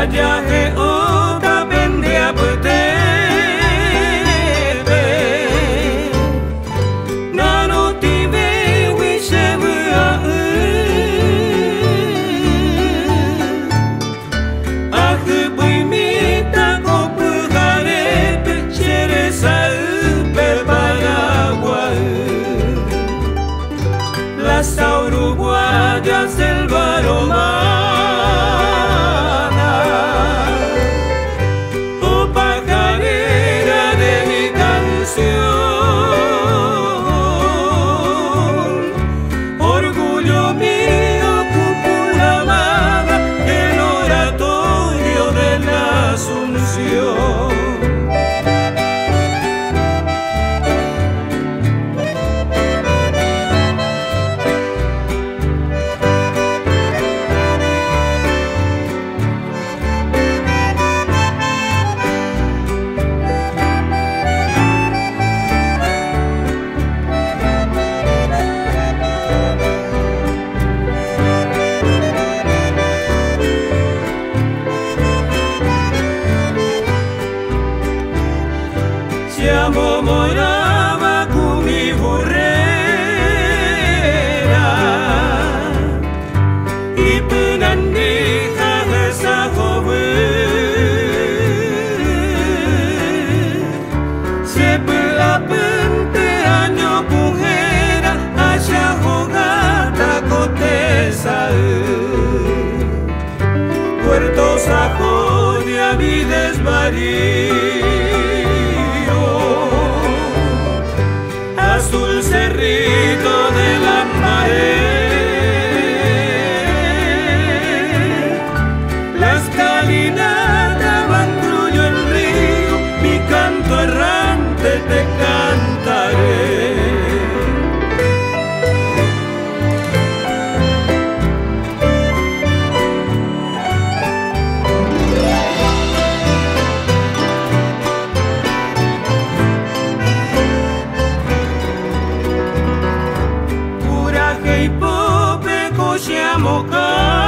Ayahe oda vides Barío amor